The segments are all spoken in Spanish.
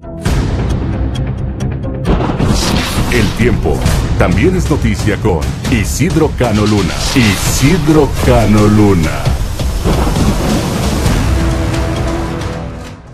El tiempo también es noticia con Isidro Cano Luna. Isidro Cano Luna.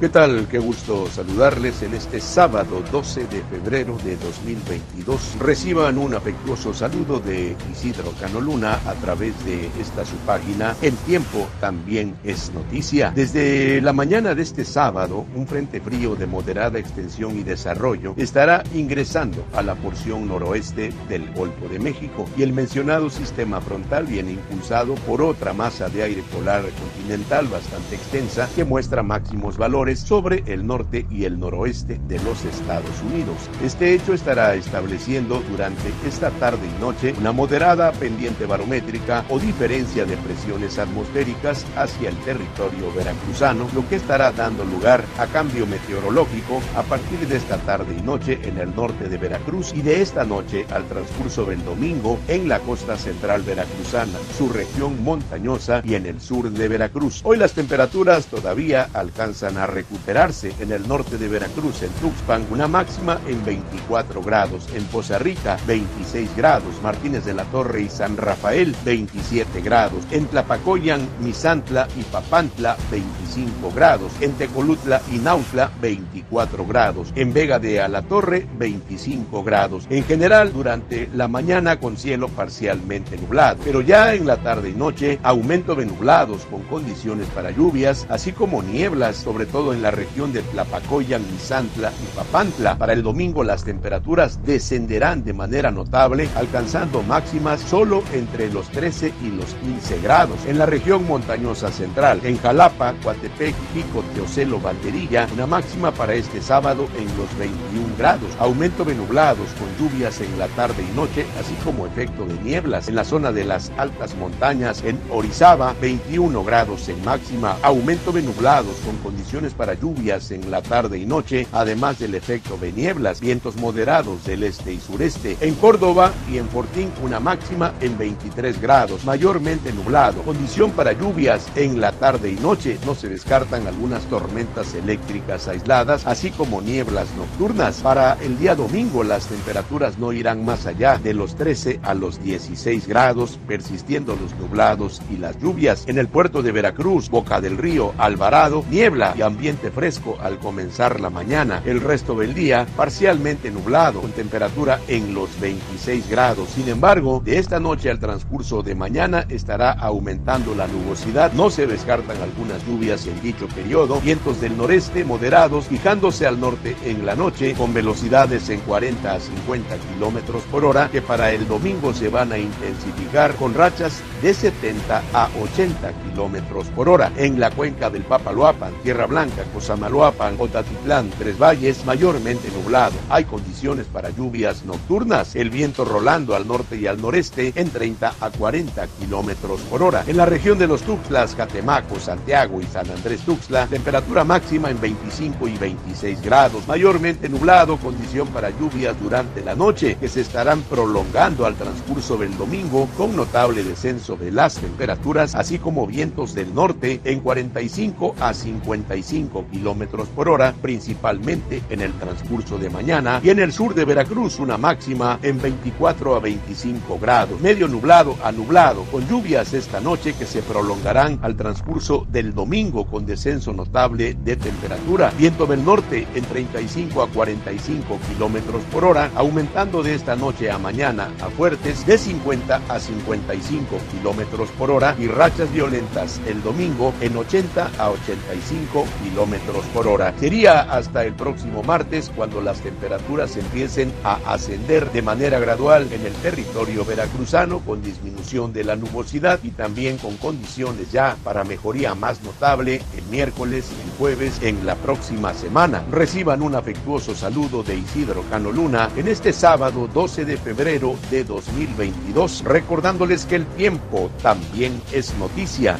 ¿Qué tal? Qué gusto saludarles en este sábado 12 de febrero de 2022. Reciban un afectuoso saludo de Isidro Canoluna a través de esta su página. El tiempo también es noticia. Desde la mañana de este sábado, un frente frío de moderada extensión y desarrollo estará ingresando a la porción noroeste del Golfo de México y el mencionado sistema frontal viene impulsado por otra masa de aire polar continental bastante extensa que muestra máximos valores sobre el norte y el noroeste de los Estados Unidos. Este hecho estará estableciendo durante esta tarde y noche una moderada pendiente barométrica o diferencia de presiones atmosféricas hacia el territorio veracruzano, lo que estará dando lugar a cambio meteorológico a partir de esta tarde y noche en el norte de Veracruz y de esta noche al transcurso del domingo en la costa central veracruzana, su región montañosa y en el sur de Veracruz. Hoy las temperaturas todavía alcanzan a recuperarse en el norte de Veracruz, en Tuxpan, una máxima en 24 grados, en Poza Rica 26 grados, Martínez de la Torre y San Rafael 27 grados, en Tlapacoyan, Misantla y Papantla 25 grados, en Tecolutla y Nautla 24 grados, en Vega de Alatorre 25 grados. En general, durante la mañana con cielo parcialmente nublado, pero ya en la tarde y noche aumento de nublados con condiciones para lluvias, así como nieblas, sobre todo en la región de Tlapacoyan, Misantla y Papantla. Para el domingo las temperaturas descenderán de manera notable, alcanzando máximas solo entre los 13 y los 15 grados. En la región montañosa central, en Jalapa, Coatepec, Pico, Teocelo, Banderilla, una máxima para este sábado en los 21 grados. Aumento de nublados con lluvias en la tarde y noche, así como efecto de nieblas. En la zona de las altas montañas, en Orizaba, 21 grados en máxima. Aumento de nublados con condiciones para lluvias en la tarde y noche, además del efecto de nieblas, vientos moderados del este y sureste. En Córdoba y en Fortín una máxima en 23 grados, mayormente nublado. Condición para lluvias en la tarde y noche. No se descartan algunas tormentas eléctricas aisladas, así como nieblas nocturnas. Para el día domingo las temperaturas no irán más allá de los 13 a los 16 grados, persistiendo los nublados y las lluvias. En el puerto de Veracruz, Boca del Río, Alvarado, niebla y ambiente fresco al comenzar la mañana. El resto del día parcialmente nublado, con temperatura en los 26 grados. Sin embargo, de esta noche al transcurso de mañana estará aumentando la nubosidad. No se descartan algunas lluvias en dicho periodo. Vientos del noreste moderados, fijándose al norte en la noche, con velocidades en 40 a 50 kilómetros por hora, que para el domingo se van a intensificar con rachas de 70 a 80 kilómetros por hora. En la cuenca del Papaloapan, Tierra Blanca, Cosamaloapan, Otatitlán, Tres Valles, mayormente nublado. Hay condiciones para lluvias nocturnas. El viento rolando al norte y al noreste en 30 a 40 kilómetros por hora. En la región de los Tuxtlas, Catemaco, Santiago y San Andrés Tuxtla, temperatura máxima en 25 y 26 grados. Mayormente nublado, condición para lluvias durante la noche que se estarán prolongando al transcurso del domingo con notable descenso de las temperaturas, así como vientos del norte en 45 a 55 kilómetros por hora, principalmente en el transcurso de mañana, y en el sur de Veracruz una máxima en 24 a 25 grados, medio nublado a nublado, con lluvias esta noche que se prolongarán al transcurso del domingo con descenso notable de temperatura, viento del norte en 35 a 45 kilómetros por hora, aumentando de esta noche a mañana a fuertes de 50 a 55 kilómetros por hora y rachas violentas el domingo en 80 a 85 kilómetros kilómetros por hora. Sería hasta el próximo martes cuando las temperaturas empiecen a ascender de manera gradual en el territorio veracruzano con disminución de la nubosidad y también con condiciones ya para mejoría más notable el miércoles, y el jueves, en la próxima semana. Reciban un afectuoso saludo de Isidro Cano Luna en este sábado 12 de febrero de 2022, recordándoles que el tiempo también es noticia